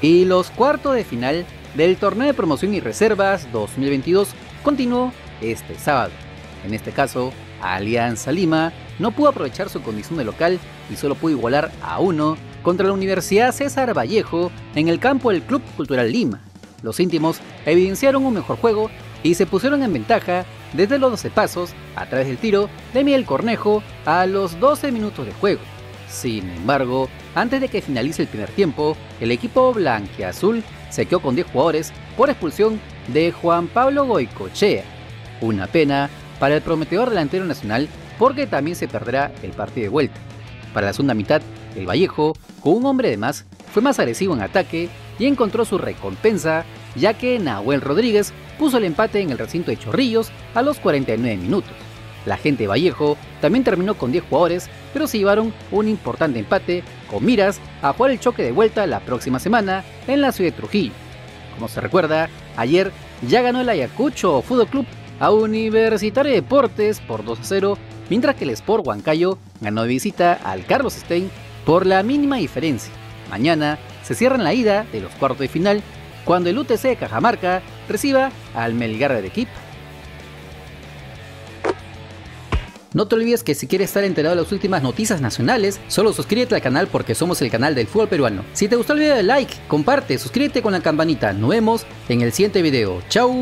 Y los cuartos de final del torneo de promoción y reservas 2022 continuó este sábado. En este caso, Alianza Lima no pudo aprovechar su condición de local y solo pudo igualar a uno contra la Universidad César Vallejo en el campo del Club Cultural Lima. Los íntimos evidenciaron un mejor juego y se pusieron en ventaja desde los 12 pasos a través del tiro de Miguel Cornejo a los 12 minutos de juego. Sin embargo, antes de que finalice el primer tiempo, el equipo blanqueazul se quedó con 10 jugadores por expulsión de Juan Pablo Goicochea. Una pena para el prometedor delantero nacional porque también se perderá el partido de vuelta. Para la segunda mitad, el Vallejo, con un hombre de más, fue más agresivo en ataque y encontró su recompensa, ya que Nahuel Rodríguez puso el empate en el recinto de Chorrillos a los 49 minutos. La gente de Vallejo también terminó con 10 jugadores, pero se llevaron un importante empate con miras a jugar el choque de vuelta la próxima semana en la ciudad de Trujillo. Como se recuerda, ayer ya ganó el Ayacucho Fútbol Club a Universitario de Deportes por 2 a 0, mientras que el Sport Huancayo ganó de visita al Carlos Stein por la mínima diferencia. Mañana se cierra la ida de los cuartos de final cuando el UTC Cajamarca reciba al Melgar de Equipo. No te olvides que si quieres estar enterado de las últimas noticias nacionales, solo suscríbete al canal porque somos el canal del fútbol peruano. Si te gustó el video, like, comparte, suscríbete con la campanita. Nos vemos en el siguiente video. ¡Chao!